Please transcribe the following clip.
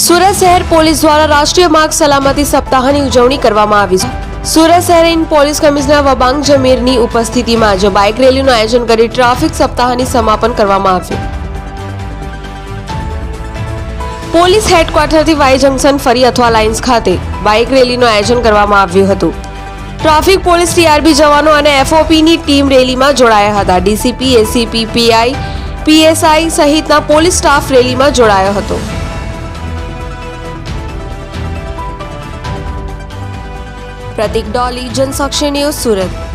સુરત શહેર પોલીસ દ્વારા રાષ્ટ્રીય માર્ગ સલામતી સપ્તાહની ઉજવણી કરવામાં આવી છે. સુરત શહેર ઇન પોલીસ કમિશનર વબાંગ જમીરની ઉપસ્થિતિમાં આજે બાઇક રેલીનું આયોજન કરી ટ્રાફિક સપ્તાહની સમાપન કરવામાં આવ્યું. પોલીસ હેડક્વાર્ટરથી વાય જંકશન ફરી અથવા લાઇન્સ ખાતે બાઇક રેલીનું આયોજન કરવામાં આવ્યું હતું. ટ્રાફિક પોલીસ ટીઆરબી જવાનો અને એફઓપીની ટીમ રેલીમાં જોડાયા હતા. ડીસીપી, એસીપી, પીઆઈ, પીએસઆઈ સહિતના પોલીસ સ્ટાફ રેલીમાં જોડાયો હતો. પ્રતિક ડોલી જનસાક્ષી ન્યૂઝ સુરત